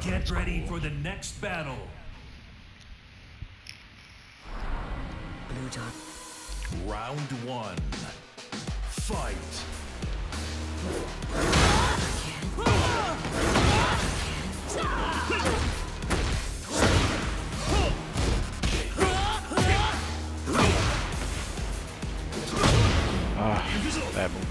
Get ready for the next battle. Blue dot. Round one. Fight. Ah, that move.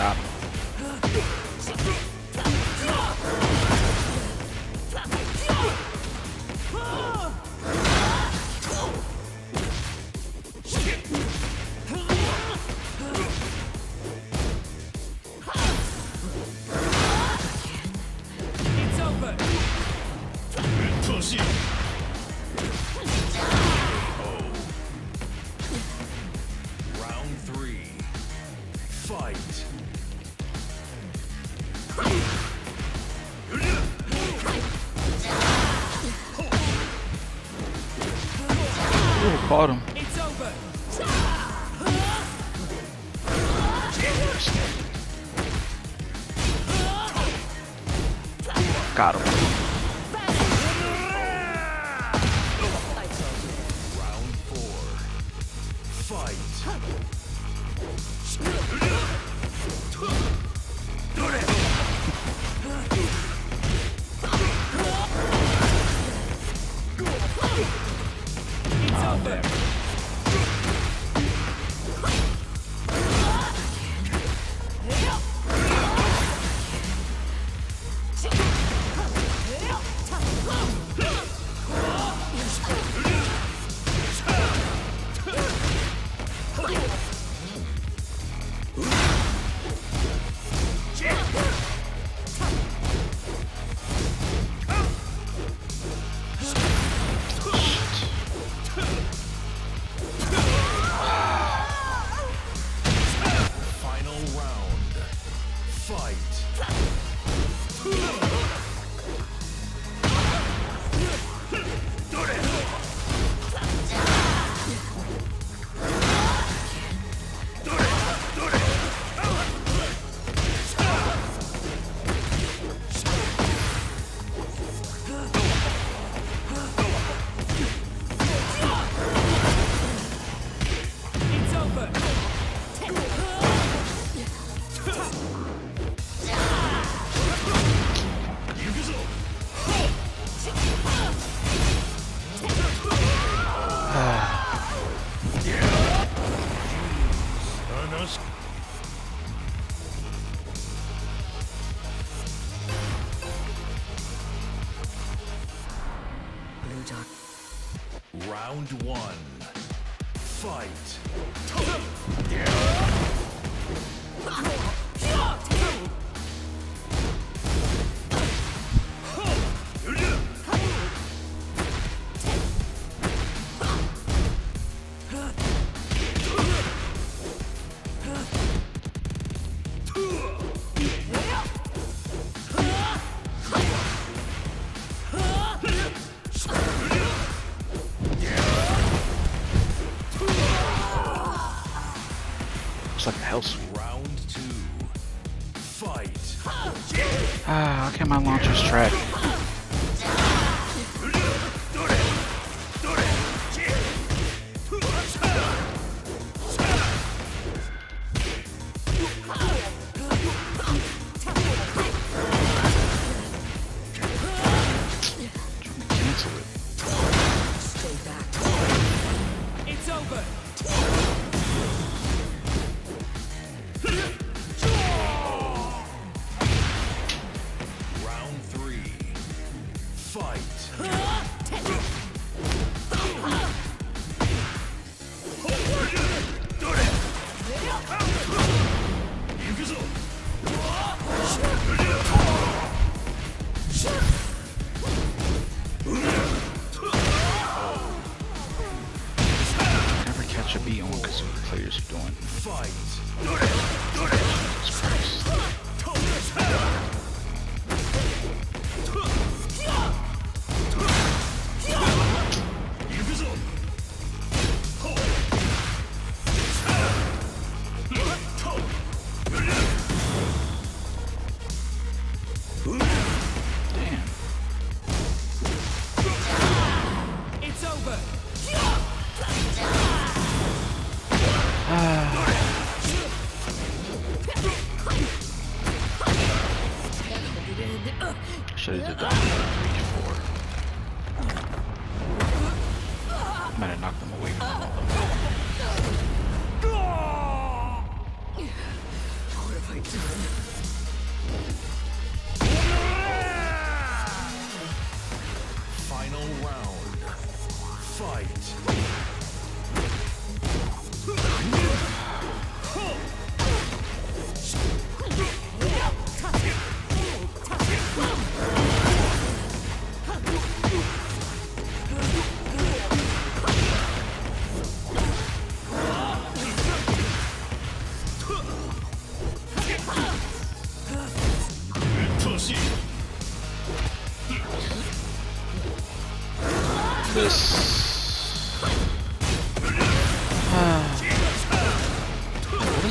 Stop. caro. Round one. Fight. can my launchers track?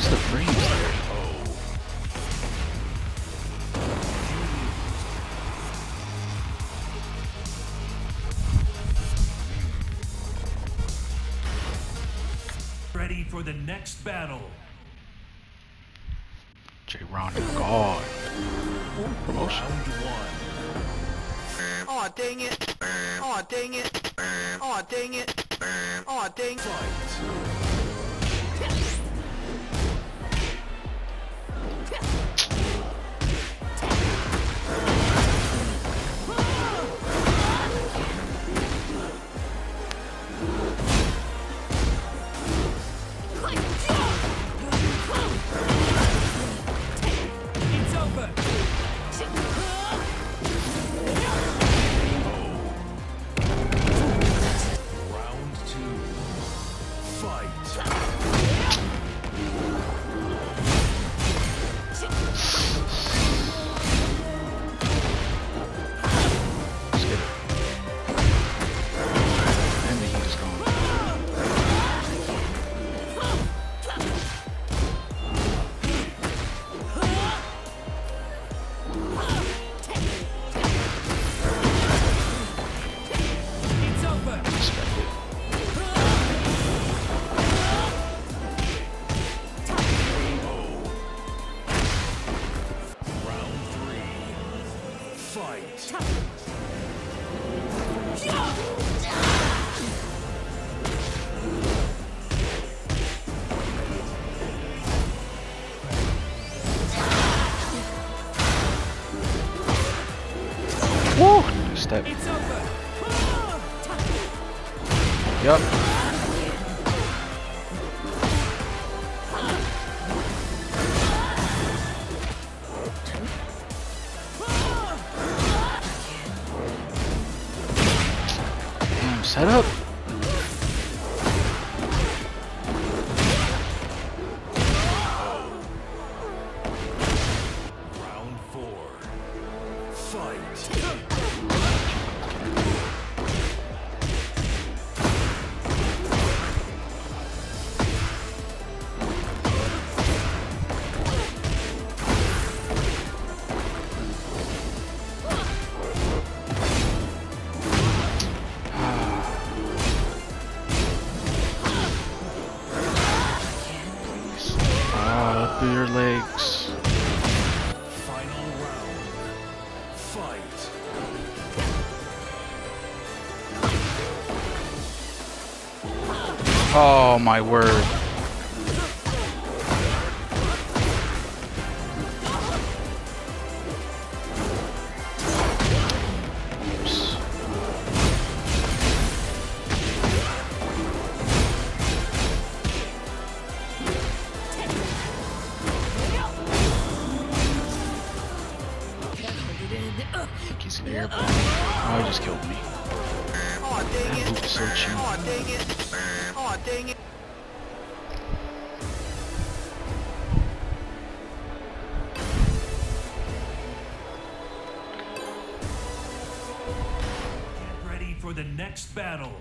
use the freeze there. Ready for the next battle. J. Ron, God. Promotion. Aw, oh, dang it. Aw, oh, dang it. Aw, oh, dang it. Aw, dang it. Fight. Yeah. Fight! my word. next battle.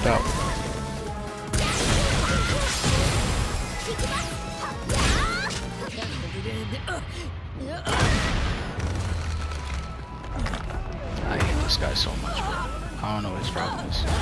no doubt. I hate this guy so much, bro. I don't know what his problem is.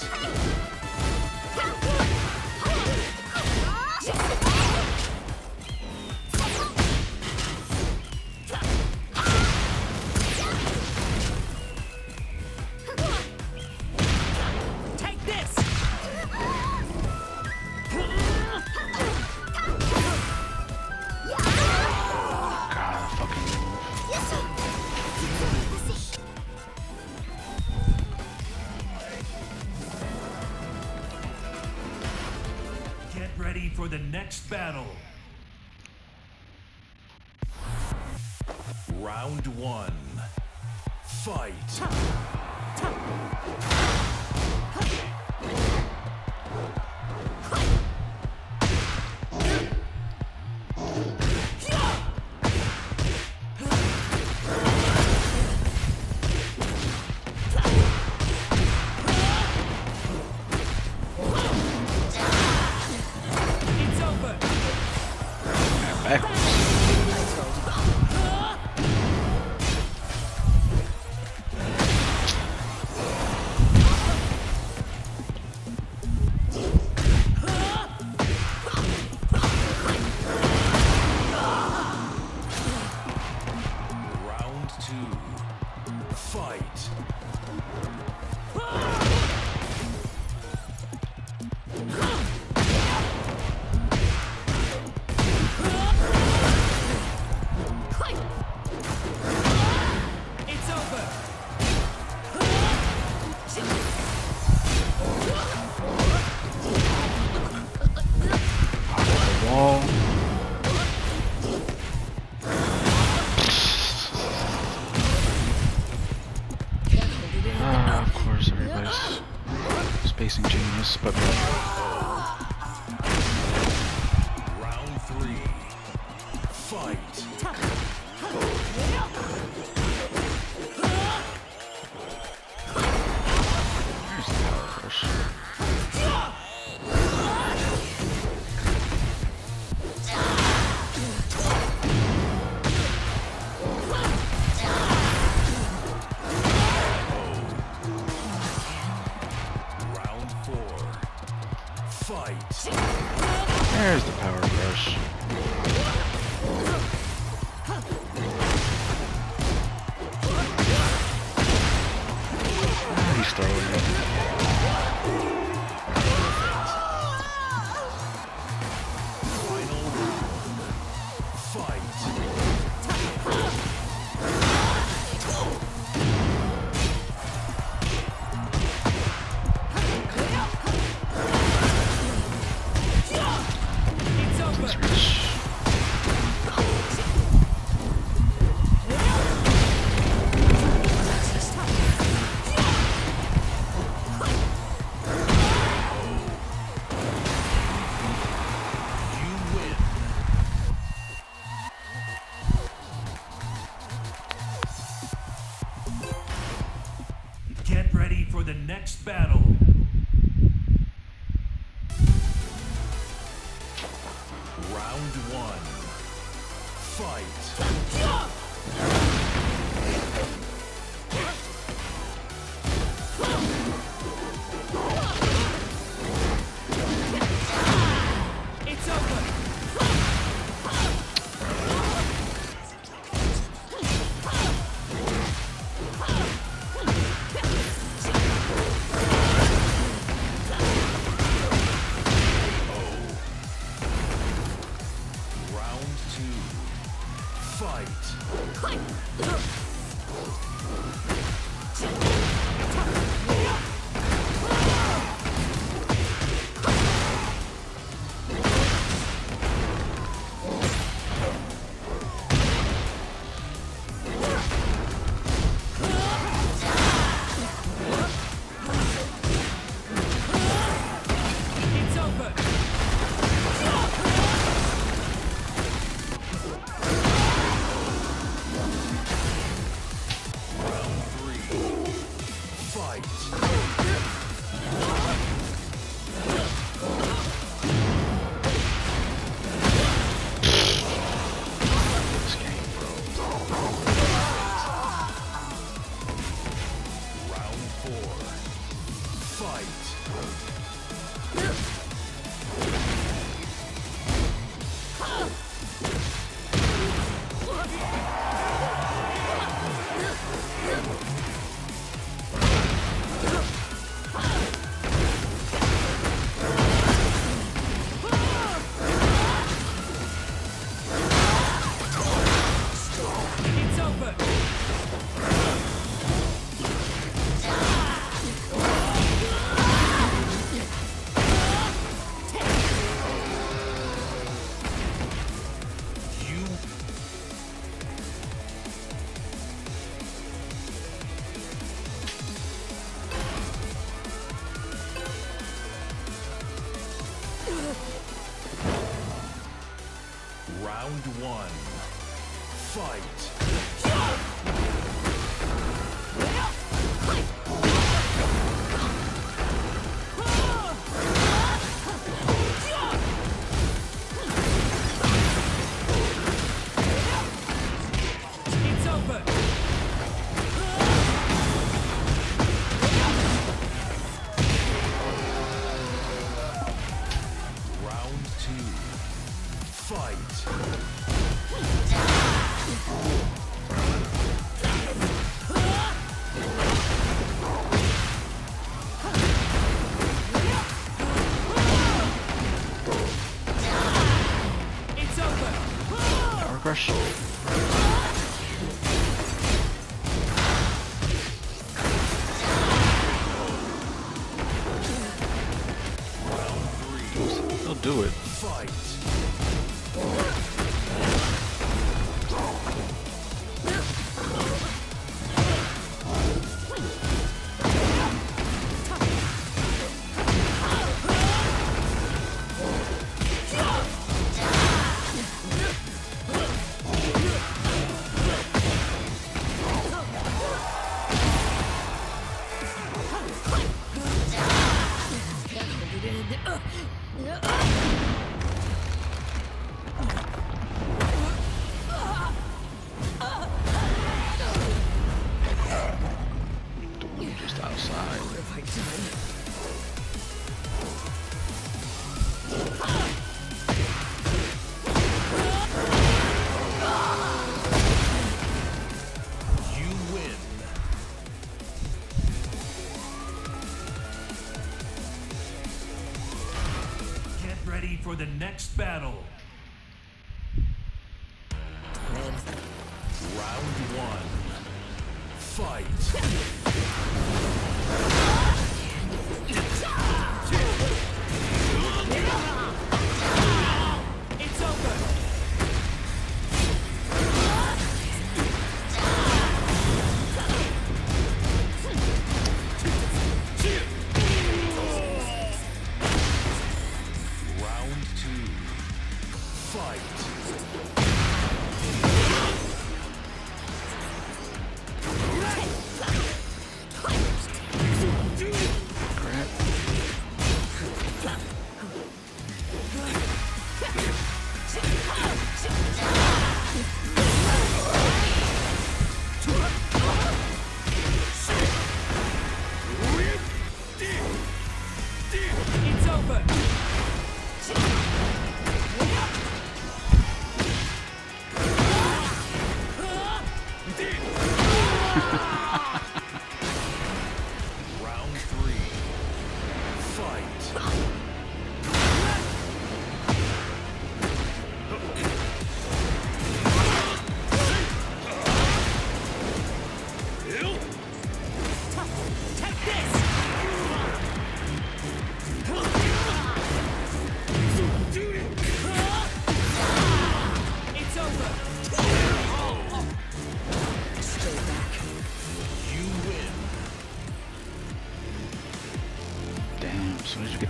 Yeah. Marshall.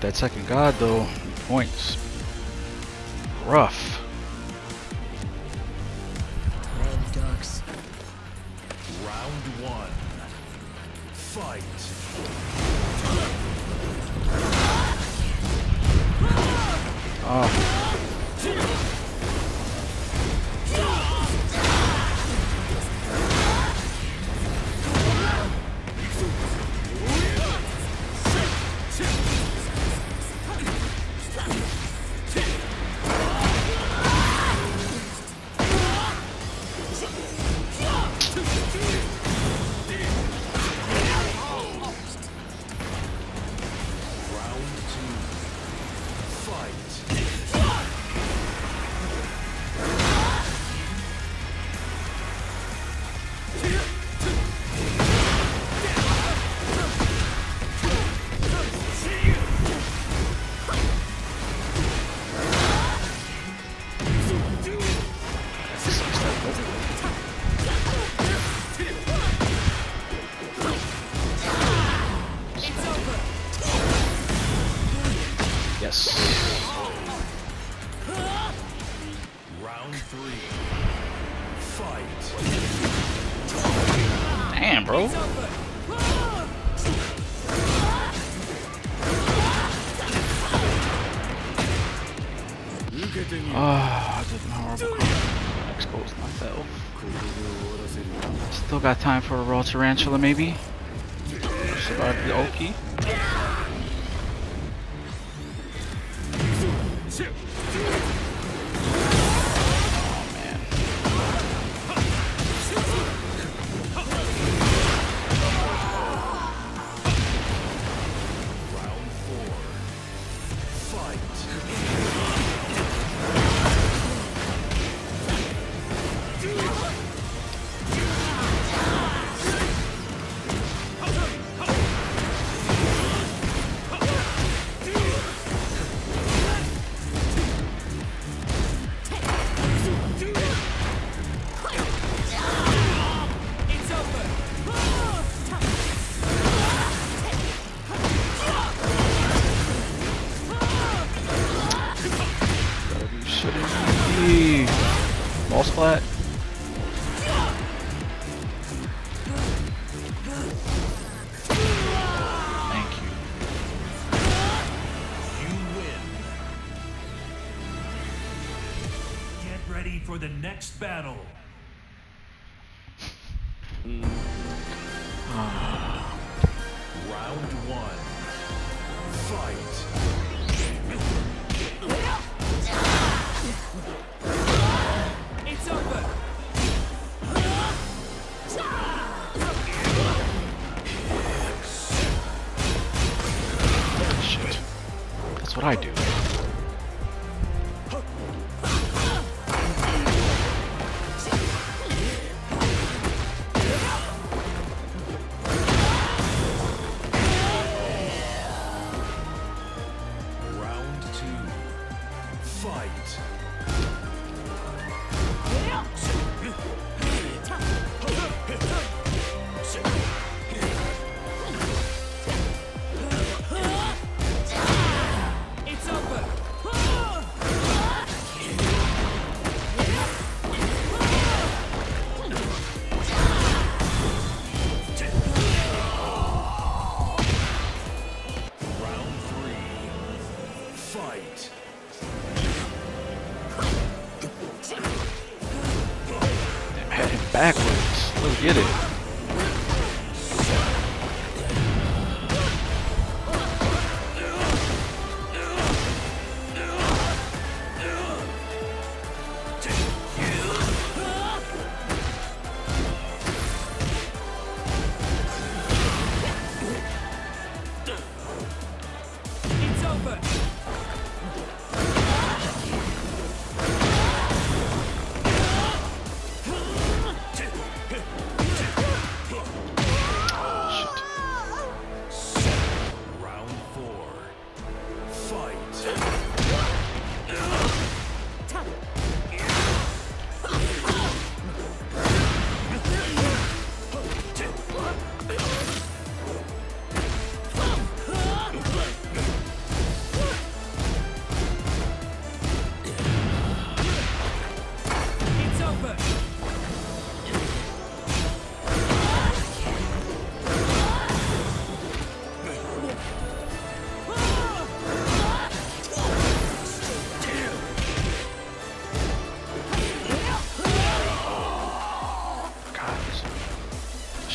that second god though. Points. Rough. Round one. Fight. Oh. For a raw tarantula, maybe? Battle. Fight.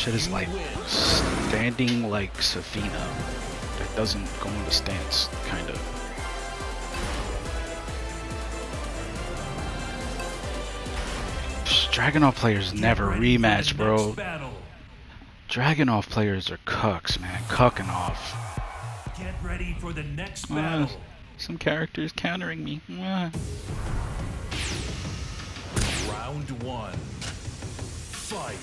Shit is like standing like Zafina. That doesn't go into stance, kind of. Dragunov players never Ready for the rematch, bro. Battle. Players are cucks, man. Cucking off. Get ready for the next Uh, battle. some characters countering me. Uh. Round one. Fight.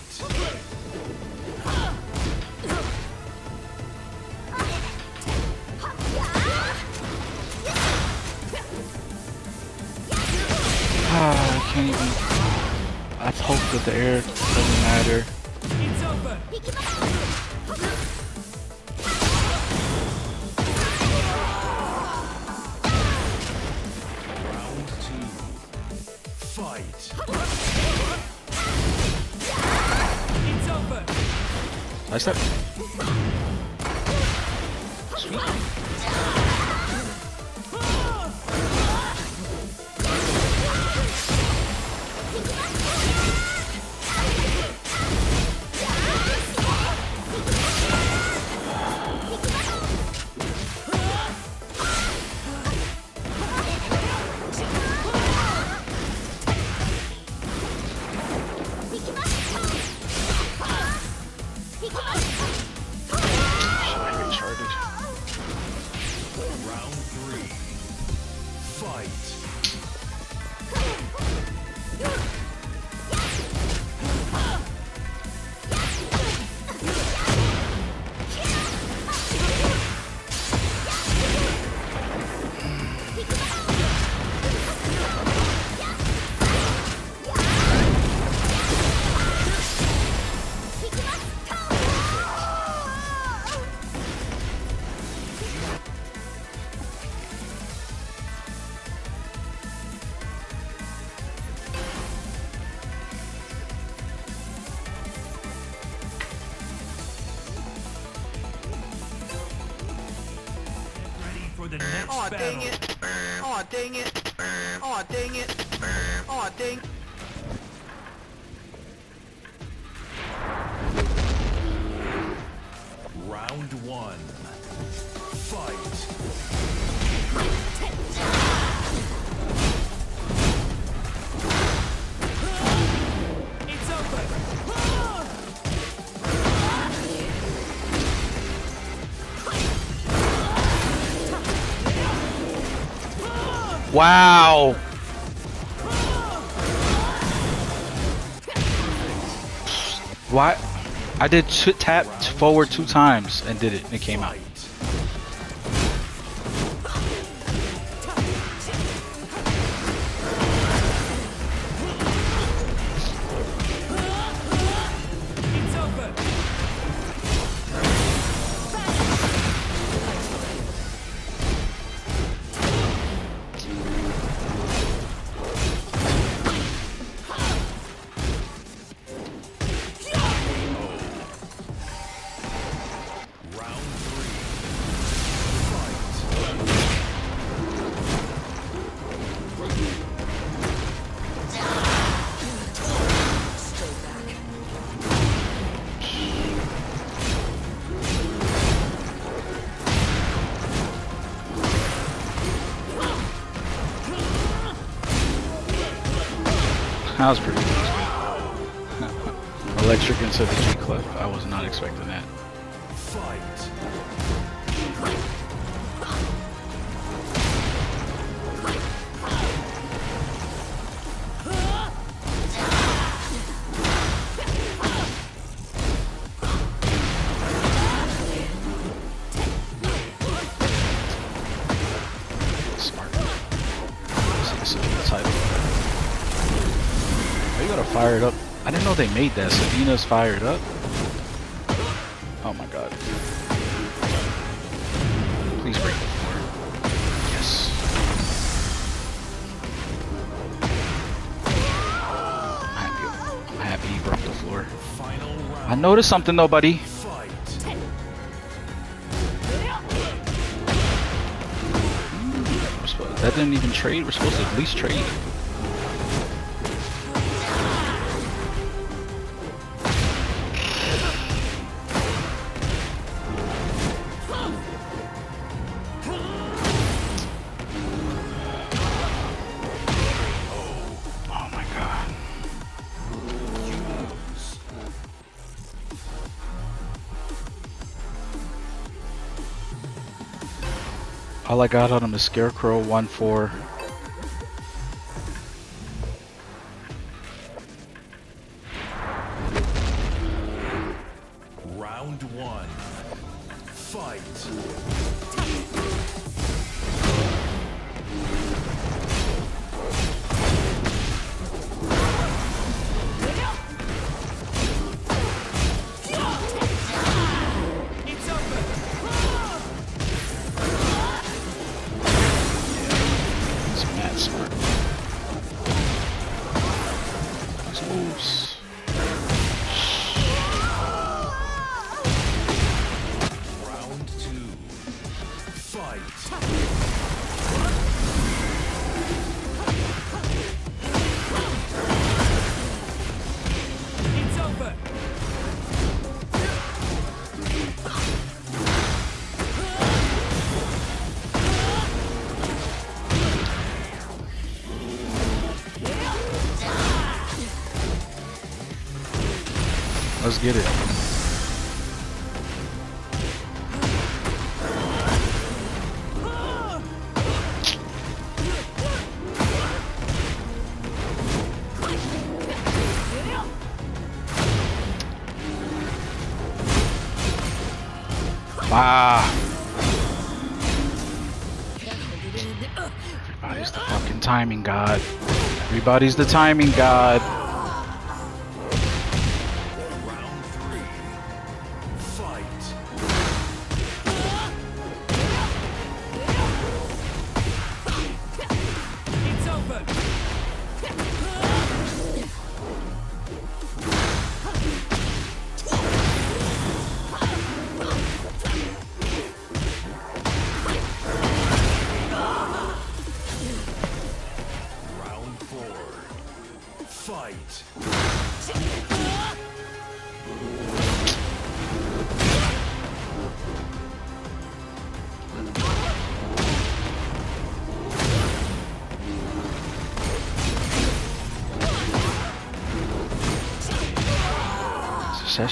Ah, I can't even. I poked with the air. Doesn't matter. Nice step. I dang it. Aw, dang it. Aw, dang. Wow. Why? I did tap forward two times and did it. It came out. Made that. Zafina's fired up. Oh my god. Please break the floor. Yes. I'm happy. I'm happy he broke the floor. I noticed something though, buddy. Hmm, supposed- that didn't even trade. We're supposed to at least trade. All I got on him is Scarecrow 1 4. Let's get it. Ah. Everybody's the fucking timing god. Everybody's the timing god.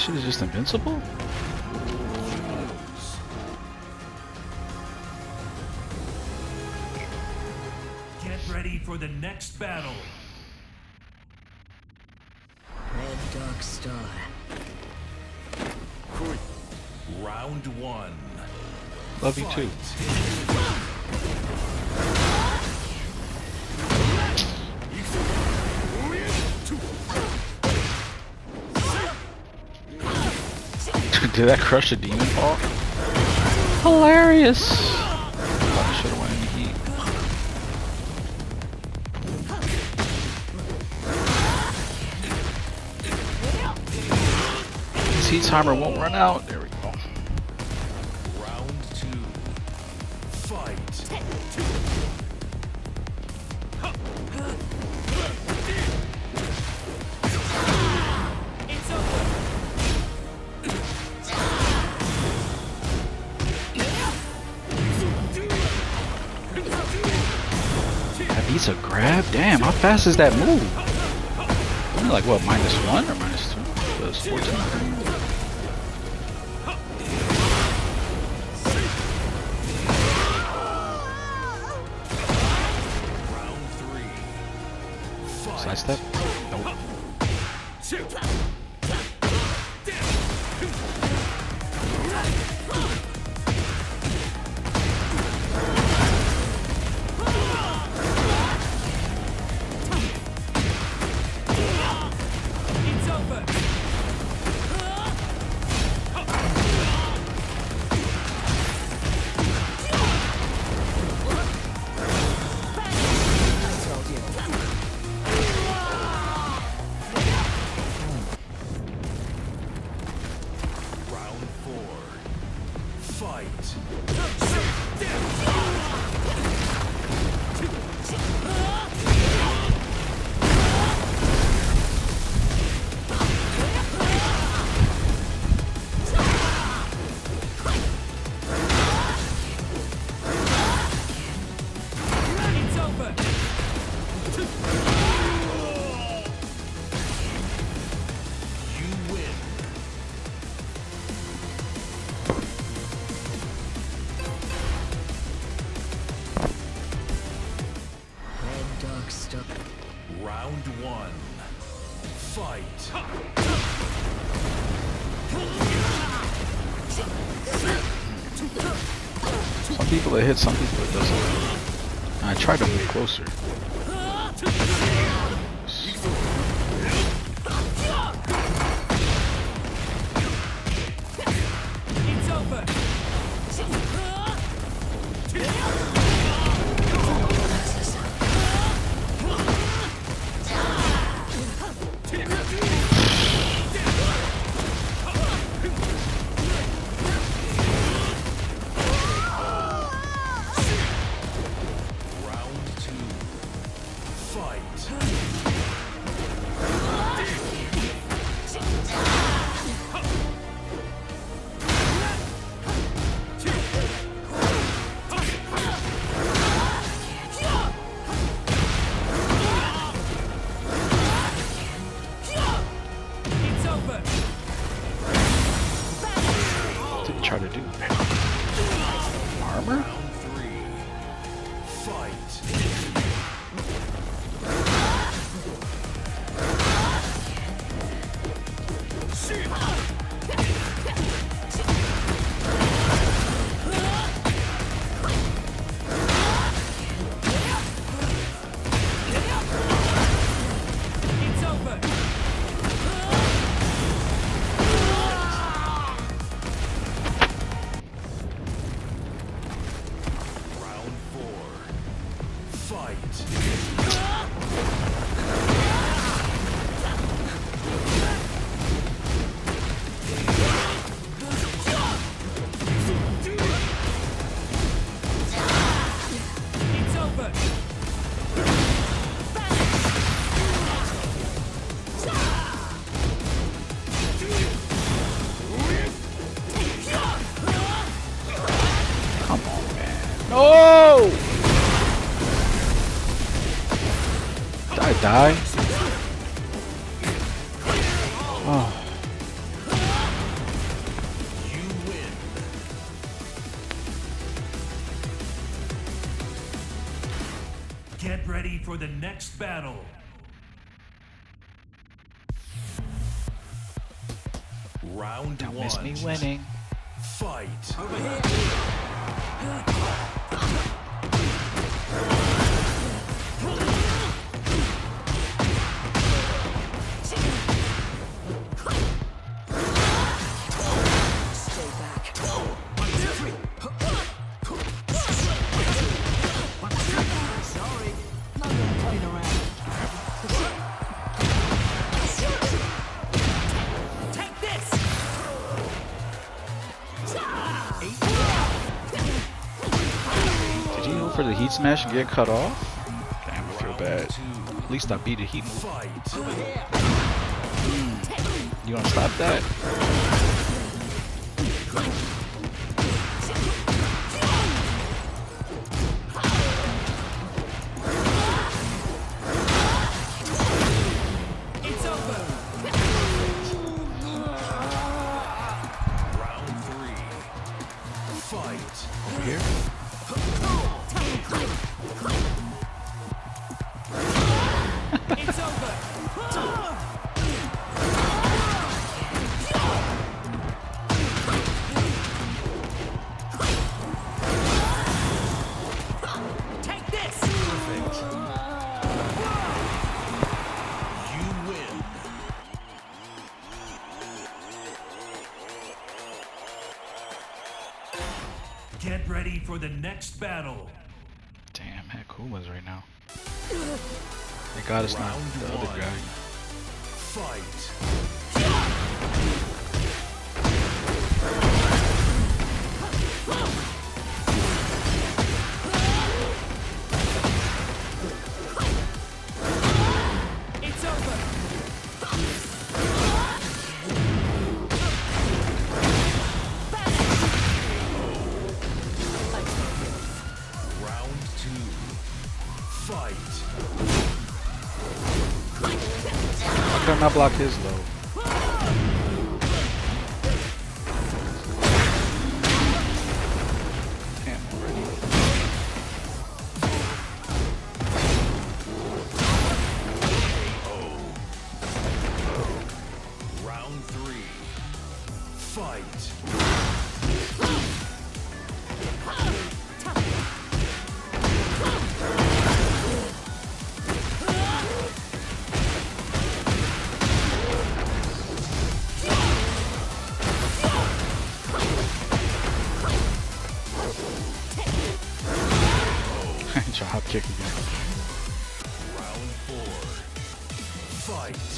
Shit is just invincible? Get ready for the next battle. Red Dark Star. Round one. Love you too. Did that crush a demon ball? Hilarious! Should have went in heat. This heat timer won't run out. Fast is that move? Only like what, minus one or minus two? Plus 14. Round three. Fight. Side step? It hits, some people it doesn't. I tried to move closer. Die? Oh, Get ready for the next battle. Round don't one. miss me winning. Fight. Smash get cut off? Damn, I feel bad. At least I beat a heat move. Fight. You gonna stop that? Battle. Damn, heck, who was right now? God it's not Round the other guy. Fight. Block his though? Fight.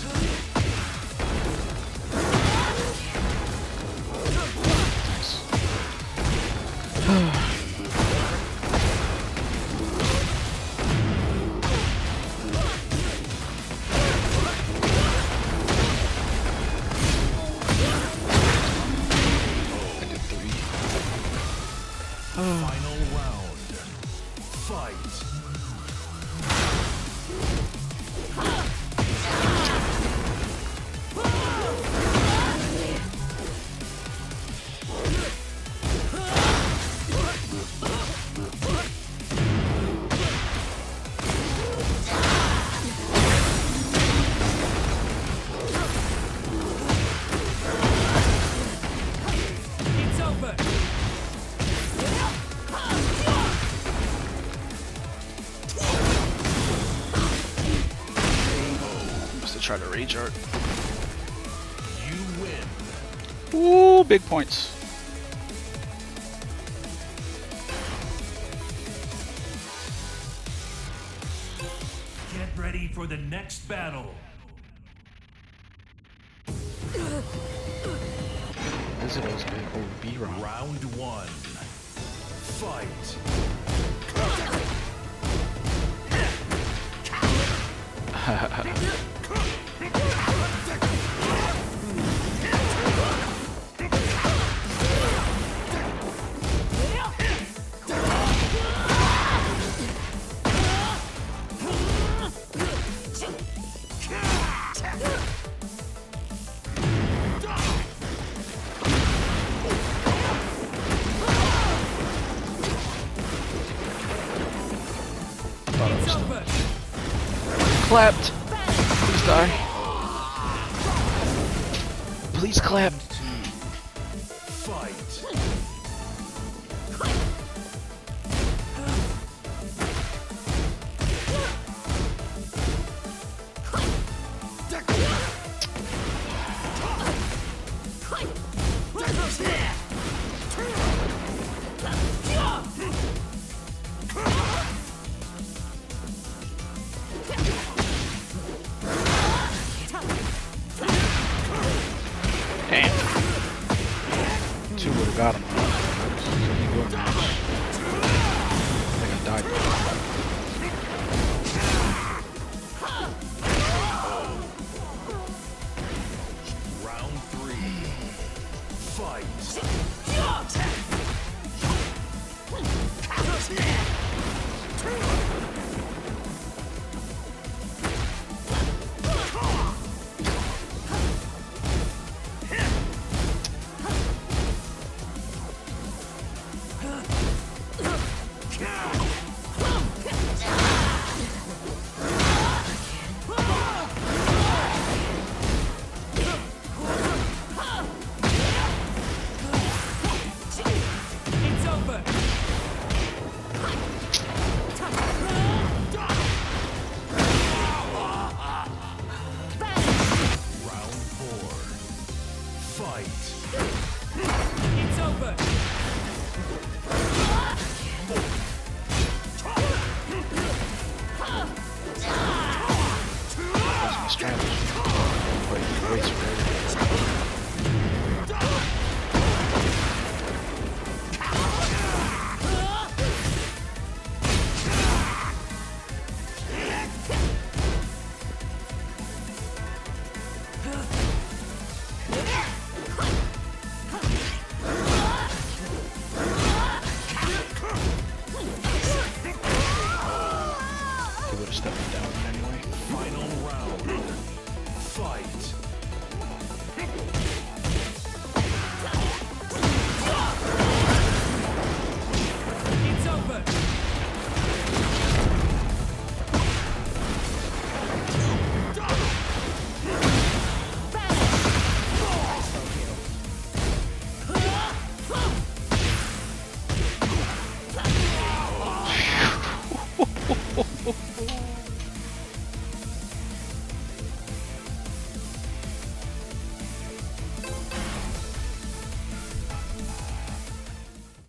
rage art. You win. Ooh, big points. clapped. Please die. Please clap.